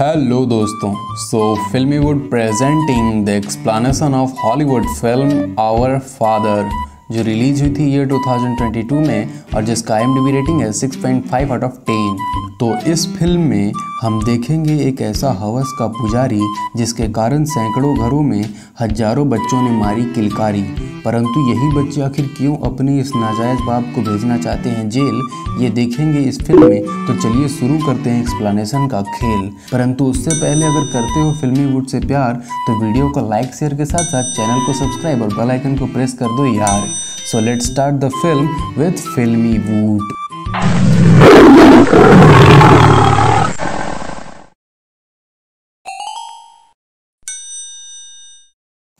Hello दोस्तों. So Filmywood presenting the explanation of Hollywood film our father जो release हुई थी ईयर 2022 में, और जिसका एम रेटिंग है 6.5 आउट ऑफ़ 10 तो इस फ़िल्म में हम देखेंगे एक ऐसा हवस का पुजारी, जिसके कारण सैकड़ों घरों में हज़ारों बच्चों ने मारी किलकारी. परंतु यही बच्चे आखिर क्यों अपने इस नाजायज़ बाप को भेजना चाहते हैं जेल? ये देखेंगे इस फ़िल्म में. तो चलिए शुरू करते हैं एक्सप्लेनेशन का खेल. परंतु उससे पहले अगर करते हो फिल्मी वुड से प्यार तो वीडियो को लाइक शेयर के साथ साथ चैनल को सब्सक्राइब और बेल आइकन को प्रेस कर दो यार. So let's start the film with filmy wood.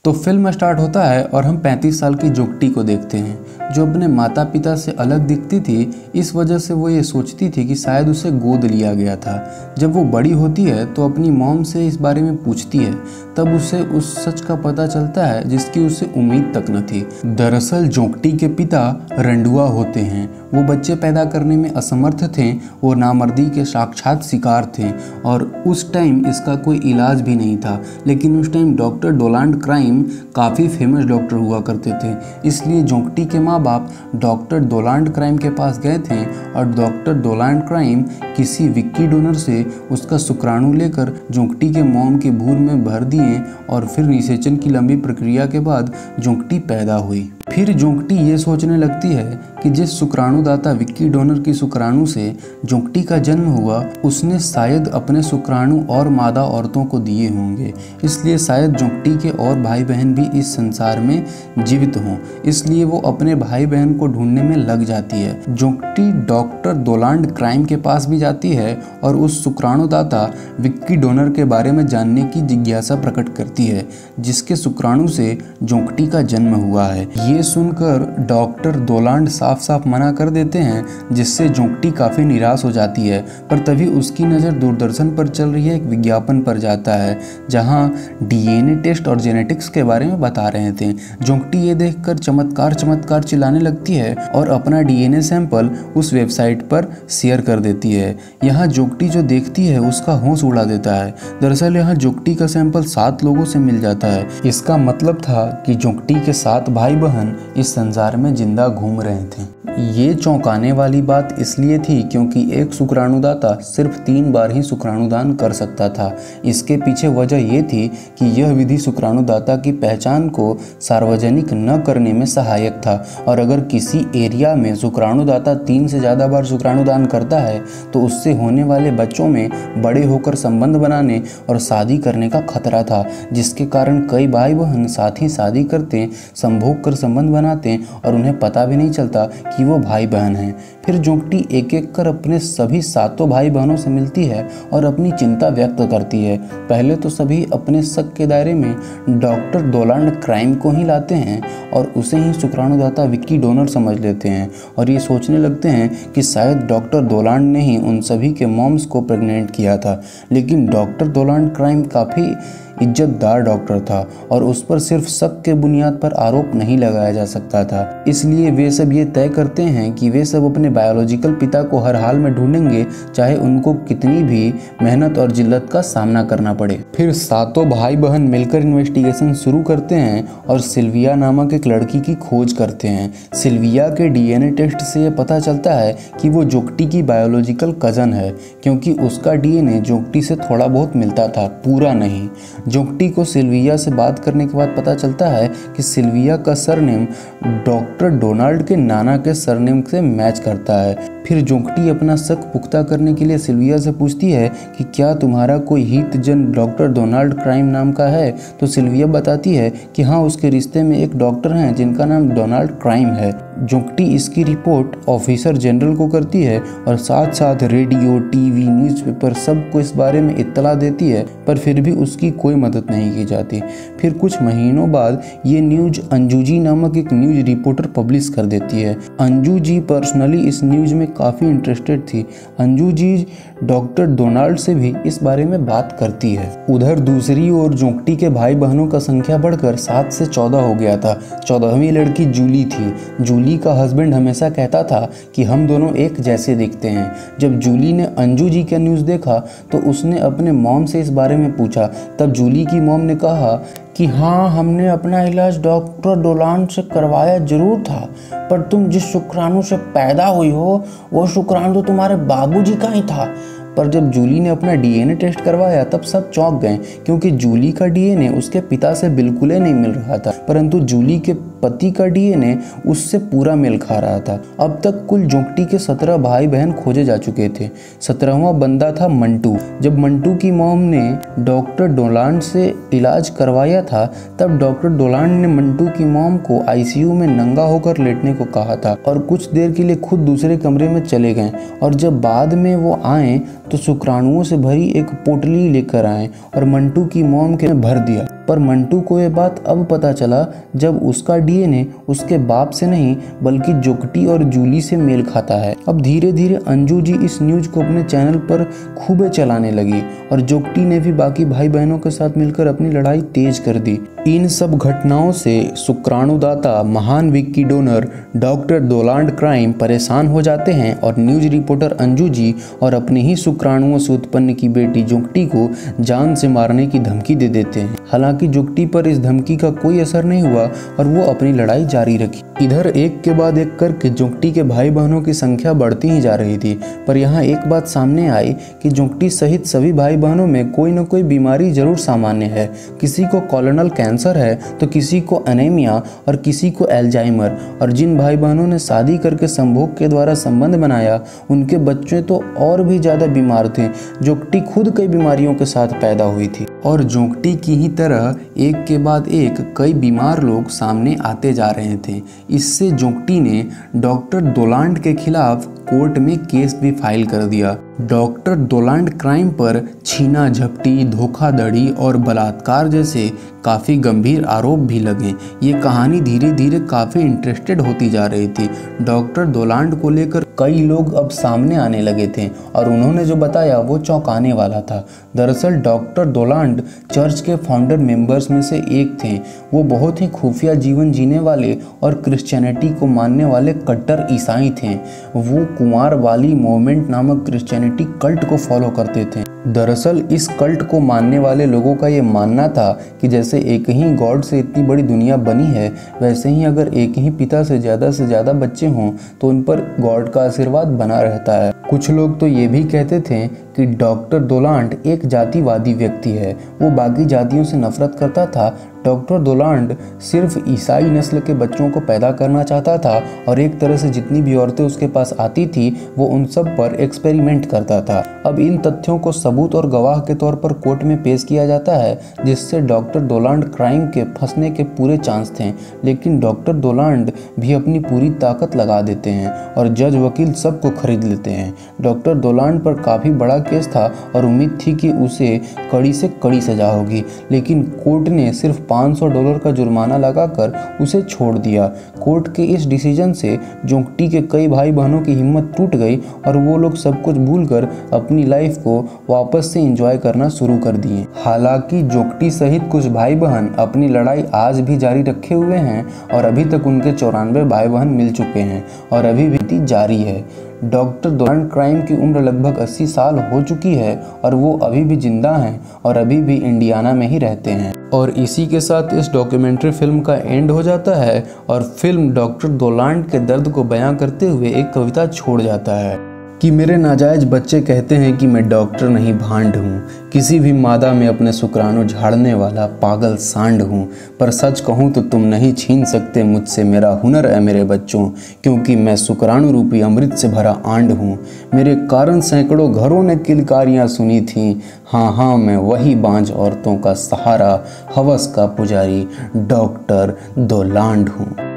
तो फ़िल्म स्टार्ट होता है और हम 35 साल की जोगटी को देखते हैं, जो अपने माता पिता से अलग दिखती थी। इस वजह से वो ये सोचती थी कि शायद उसे गोद लिया गया था। जब वो बड़ी होती है तो अपनी मॉम से इस बारे में पूछती है। तब उसे उस सच का पता चलता है, जिसकी उसे उम्मीद तक न थी। दरअसल जोगटी के पिता रंडुआ होते हैं वो बच्चे पैदा करने में असमर्थ थे वो नामर्दी के साक्षात शिकार थे और उस टाइम इसका कोई इलाज भी नहीं था। लेकिन उस टाइम डॉक्टर डोलांड क्राइम काफ़ी फ़ेमस डॉक्टर हुआ करते थे। इसलिए जोंकटी के माँ बाप डॉक्टर डोलांड क्राइम के पास गए थे और डॉक्टर डोलांड क्राइम किसी विक्की डोनर से उसका शुक्राणु लेकर जोंकटी के मोम के भूर में भर दिए और फिर निषेचन की लंबी प्रक्रिया के बाद जोंकटी पैदा हुई। फिर जोंकटी ये सोचने लगती है कि जिस शुक्राणुदाता विक्की डोनर की शुक्राणु से जोंकटी का जन्म हुआ, उसने शायद अपने शुक्राणु और मादा औरतों को दिए होंगे। इसलिए शायद जोंकटी के और भाई बहन भी इस संसार में जीवित हों। इसलिए वो अपने भाई बहन को ढूँढने में लग जाती है। जोंकटी डॉक्टर दोलांड क्राइम के पास भी जाती है और उस शुक्राणुदाता विक्की डोनर के बारे में जानने की जिज्ञासा प्रकट करती है, जिसके शुक्राणु से जोंकटी का जन्म हुआ है। ये सुनकर डॉक्टर दोलांड साफ़ साफ़ मना कर देते हैं, जिससे जोंकटी काफ़ी निराश हो जाती है, पर तभी उसकी नज़र दूरदर्शन पर चल रही है एक विज्ञापन पर जाता है, जहाँ डीएनए टेस्ट और जेनेटिक्स के बारे में बता रहे थे। जोंकटी ये देखकर चमत्कार चमत्कार चिल्लाने लगती है और अपना डीएनए सैंपल उस वेबसाइट पर शेयर कर देती है। यहाँ जोगटी जो देखती है, उसका होश उड़ा देता है। दरअसल यहाँ जोगटी का सैंपल सात लोगों से मिल जाता है। इसका मतलब था कि जोगटी के सात भाई बहन इस संसार में ज़िंदा घूम रहे थे। ये चौंकाने वाली बात इसलिए थी क्योंकि एक शुक्राणुदाता सिर्फ़ तीन बार ही शुक्राणुदान कर सकता था। इसके पीछे वजह ये थी कि यह विधि शुक्राणुदाता की पहचान को सार्वजनिक न करने में सहायक था। और अगर किसी एरिया में शुक्राणुदाता तीन से ज़्यादा बार शुक्राणुदान करता है तो उससे होने वाले बच्चों में बड़े होकर संबंध बनाने और शादी करने का खतरा था, जिसके कारण कई भाई बहन साथ ही शादी करते, संभोग कर संबंध बनाते और उन्हें पता भी नहीं चलता कि वो भाई बहन हैं। फिर जोंकटी एक एक कर अपने सभी सातों भाई बहनों से मिलती है और अपनी चिंता व्यक्त करती है। पहले तो सभी अपने शक के दायरे में डॉक्टर दोलांड क्राइम को ही लाते हैं और उसे ही शुक्राणुदाता विक्की डोनर समझ लेते हैं और ये सोचने लगते हैं कि शायद डॉक्टर दोलांड ने ही उन सभी के मॉम्स को प्रेग्नेंट किया था। लेकिन डॉक्टर दोलांड क्राइम काफ़ी इज्जतदार डॉक्टर था और उस पर सिर्फ़ शक के बुनियाद पर आरोप नहीं लगाया जा सकता था। इसलिए वे सब ये तय करते हैं कि वे सब अपने बायोलॉजिकल पिता को हर हाल में ढूंढेंगे, चाहे उनको कितनी भी मेहनत और जिल्लत का सामना करना पड़े। फिर सातों भाई बहन मिलकर इन्वेस्टिगेशन शुरू करते हैं और सिल्विया नामक एक लड़की की खोज करते हैं। सिल्विया के डीएनए टेस्ट से यह पता चलता है कि वो जोकटी की बायोलॉजिकल कज़न है, क्योंकि उसका डीएनए जोकटी से थोड़ा बहुत मिलता था, पूरा नहीं। जोंकटी को सिल्विया से बात करने के बाद पता चलता है कि सिल्विया का सरनेम डॉक्टर डोनाल्ड के नाना के सरनेम से मैच करता है। फिर जोंकटी अपना शक पुख्ता करने के लिए सिल्विया से पूछती है कि क्या तुम्हारा कोई हित जन डॉक्टर डोनाल्ड क्राइम नाम का है? तो सिल्विया बताती है कि हाँ उसके रिश्ते में एक डॉक्टर हैं जिनका नाम डोनाल्ड क्राइम है। जोंकटी इसकी रिपोर्ट ऑफिसर जनरल को करती है और साथ साथ रेडियो, टीवी, न्यूज़पेपर सबको इस बारे में इत्तला देती है, पर फिर भी उसकी कोई मदद नहीं की जाती। फिर कुछ महीनों बाद ये न्यूज़ अंजू जी नामक एक न्यूज़ रिपोर्टर पब्लिश कर देती है। अंजू जी पर्सनली इस न्यूज़ में काफ़ी इंटरेस्टेड थी। अंजू जी डॉक्टर डोनाल्ड से भी इस बारे में बात करती है। उधर दूसरी ओर जोंकटी के भाई बहनों का संख्या बढ़कर सात से चौदह हो गया था। चौदहवीं लड़की जूली थी। जूली का हस्बैंड हमेशा कहता था कि हम दोनों एक जैसे दिखते हैं। जब जूली ने अंजू जी का न्यूज़ देखा तो उसने अपने मॉम से इस बारे में पूछा। तब जूली की मॉम ने कहा कि हाँ हमने अपना इलाज डॉक्टर डोलान से करवाया ज़रूर था, पर तुम जिस शुक्राणु से पैदा हुई हो, वो शुक्राणु तो तुम्हारे बाबूजी का ही था। पर जब जूली ने अपना डीएनए टेस्ट करवाया, तब सब चौंक गए, क्योंकि जूली का डीएनए उसके पिता से बिल्कुल ही नहीं मिल रहा था। परंतु जूली के पति का डीएनए उससे पूरा मेल खा रहा था। अब तक कुल जोंकटी के सत्रह भाई बहन खोजे जा चुके थे। सत्रहवा बंदा था मंटू। जब मंटू की मोम ने डॉक्टर डोलांड से इलाज करवाया था, तब डॉक्टर डोलांड ने मंटू की मोम को आईसीयू में नंगा होकर लेटने को कहा था और कुछ देर के लिए खुद दूसरे कमरे में चले गए और जब बाद में वो आए तो शुक्राणुओं से भरी एक पोटली लेकर आए और मंटू की मोम के भर दिया। पर मंटू को ये बात अब पता चला, जब उसका डीएनए उसके बाप से नहीं, बल्कि जोकटी और जूली से मेल खाता है। अब धीरे धीरे अंजू जी इस न्यूज़ को अपने चैनल पर खूबे चलाने लगी और जोकटी ने भी बाकी भाई बहनों के साथ मिलकर अपनी लड़ाई तेज कर दी। इन सब घटनाओं से शुक्राणुदाता महान Vicky Donor, doctor Donald Cline परेशान हो जाते हैं और न्यूज़ रिपोर्टर अंजू जी और अपने ही शुक्राणुओं से उत्पन्न की बेटी जोकटी को जान से मारने की धमकी दे देते हैं। हालाँकि जोकटी पर इस धमकी का कोई असर नहीं हुआ और वो अपनी लड़ाई जारी रखी। इधर एक के बाद एक करके जोंकटी के भाई बहनों की संख्या बढ़ती ही जा रही थी, पर यहाँ एक बात सामने आई कि जोंकटी सहित सभी भाई बहनों में कोई न कोई बीमारी ज़रूर सामान्य है। किसी को कॉलोनल कैंसर है तो किसी को अनेमिया और किसी को एल्जाइमर और जिन भाई बहनों ने शादी करके संभोग के द्वारा संबंध बनाया, उनके बच्चे तो और भी ज़्यादा बीमार थे जोकटी खुद कई बीमारियों के साथ पैदा हुई थी। और जोंकटी की ही तरह, एक के बाद एक कई बीमार लोग सामने आते जा रहे थे। इससे जोंकटी ने डॉक्टर दोलांड के खिलाफ कोर्ट में केस भी फ़ाइल कर दिया। डॉक्टर डोलांड क्राइम पर छीना, झपटी, धोखाधड़ी और बलात्कार जैसे काफ़ी गंभीर आरोप भी लगे। ये कहानी धीरे धीरे काफ़ी इंटरेस्टेड होती जा रही थी। डॉक्टर डोलांड को लेकर कई लोग अब सामने आने लगे थे और उन्होंने जो बताया वो चौंकाने वाला था। दरअसल डॉक्टर दोलांड चर्च के फाउंडर मेंबर्स में से एक थे। वो बहुत ही खुफिया जीवन जीने वाले और क्रिश्चियनिटी को मानने वाले कट्टर ईसाई थे। वो कुमार वाली मोमेंट नामक क्रिश्चियनिटी कल्ट को फॉलो करते थे। दरअसल इस कल्ट को मानने वाले लोगों का ये मानना था कि जैसे एक ही गॉड से इतनी बड़ी दुनिया बनी है, वैसे ही अगर एक ही पिता से ज़्यादा से ज़्यादा बच्चे हों तो उन पर गॉड का आशीर्वाद बना रहता है। कुछ लोग तो ये भी कहते थे कि डॉक्टर दोलांड एक जातिवादी व्यक्ति है। वो बाकी जातियों से नफरत करता था। डॉक्टर दोलांड सिर्फ़ ईसाई नस्ल के बच्चों को पैदा करना चाहता था और एक तरह से जितनी भी औरतें उसके पास आती थी, वो उन सब पर एक्सपेरिमेंट करता था। अब इन तथ्यों को सबूत और गवाह के तौर पर कोर्ट में पेश किया जाता है, जिससे डॉक्टर दोलांड क्राइम के फंसने के पूरे चांस थे। लेकिन डॉक्टर दोलांड भी अपनी पूरी ताकत लगा देते हैं और जज वकील सबको खरीद लेते हैं। डॉक्टर दोलांड पर काफ़ी बड़ा केस था और उम्मीद थी कि उसे कड़ी से कड़ी सजा होगी, लेकिन कोर्ट ने सिर्फ़ 500 डॉलर का जुर्माना लगाकर उसे छोड़ दिया। कोर्ट के इस डिसीज़न से जोंकटी के कई भाई बहनों की हिम्मत टूट गई और वो लोग सब कुछ भूलकर अपनी लाइफ को वापस से इंजॉय करना शुरू कर दिए। हालाँकि जोंकटी सहित कुछ भाई बहन अपनी लड़ाई आज भी जारी रखे हुए हैं और अभी तक उनके चौरानवे भाई बहन मिल चुके हैं और अभी भी जारी है। डॉक्टर दौरान क्राइम की उम्र लगभग 80 साल हो चुकी है और वो अभी भी ज़िंदा हैं और अभी भी इंडियाना में ही रहते हैं। और इसी के साथ इस डॉक्यूमेंट्री फ़िल्म का एंड हो जाता है और फ़िल्म डॉक्टर दोलांड के दर्द को बयां करते हुए एक कविता छोड़ जाता है। कि मेरे नाजायज बच्चे कहते हैं कि मैं डॉक्टर नहीं, भांड हूँ। किसी भी मादा में अपने शुक्राणु झाड़ने वाला पागल सांड हूँ। पर सच कहूँ तो तुम नहीं छीन सकते मुझसे मेरा हुनर है मेरे बच्चों, क्योंकि मैं शुक्राणु रूपी अमृत से भरा आंड हूँ। मेरे कारण सैकड़ों घरों ने किलकारियाँ सुनी थीं। हाँ हाँ मैं वही बांझ औरतों का सहारा, हवस का पुजारी, डॉक्टर दो लांड हूँ।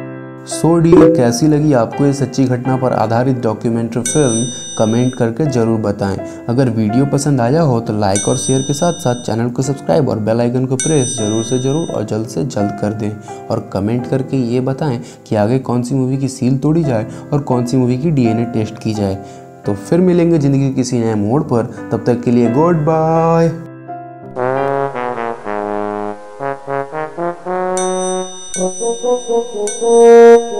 सो डियर कैसी लगी आपको ये सच्ची घटना पर आधारित डॉक्यूमेंट्री फ़िल्म कमेंट करके ज़रूर बताएँ। अगर वीडियो पसंद आया हो तो लाइक और शेयर के साथ साथ चैनल को सब्सक्राइब और बेल आइकन को प्रेस ज़रूर से ज़रूर और जल्द से जल्द कर दें। और कमेंट करके ये बताएँ कि आगे कौन सी मूवी की सील तोड़ी जाए और कौन सी मूवी की डीएनए टेस्ट की जाए। तो फिर मिलेंगे ज़िंदगी किसी नए मोड़ पर। तब तक के लिए गुड बाय フフフ。